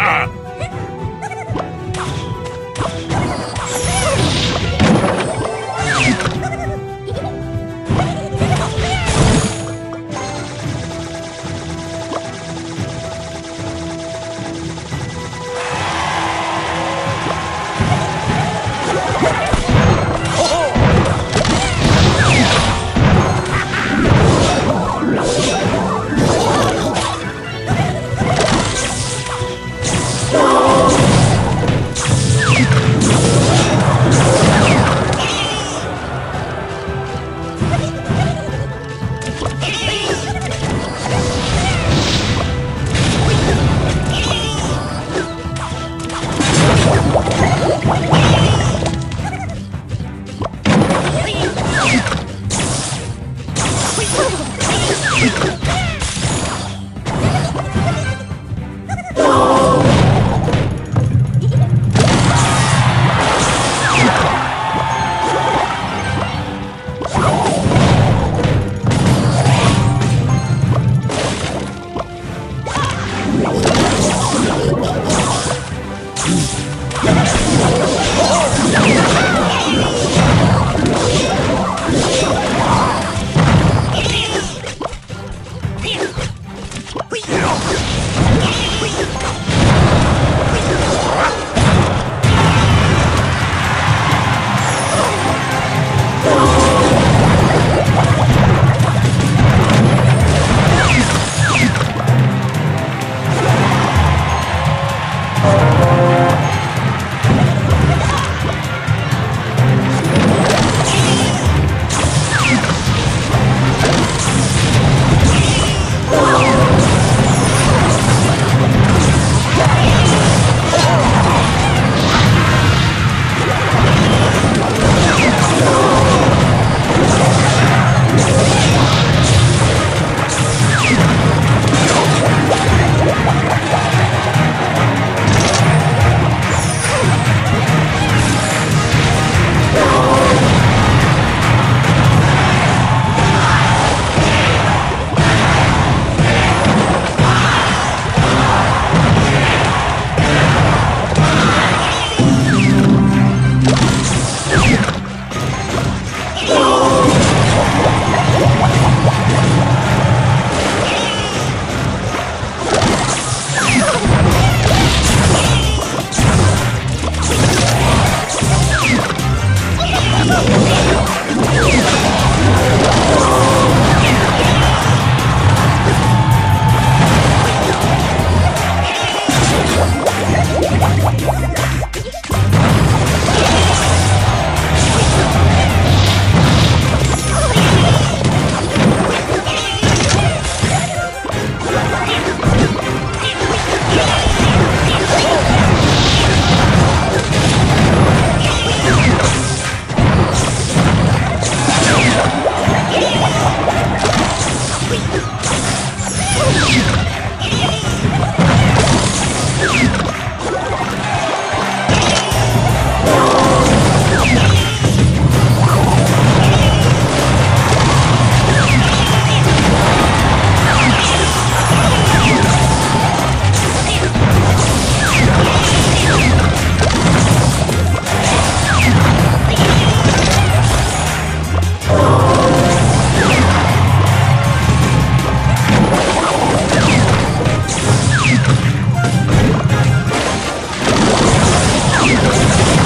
ฮ่า フフフ。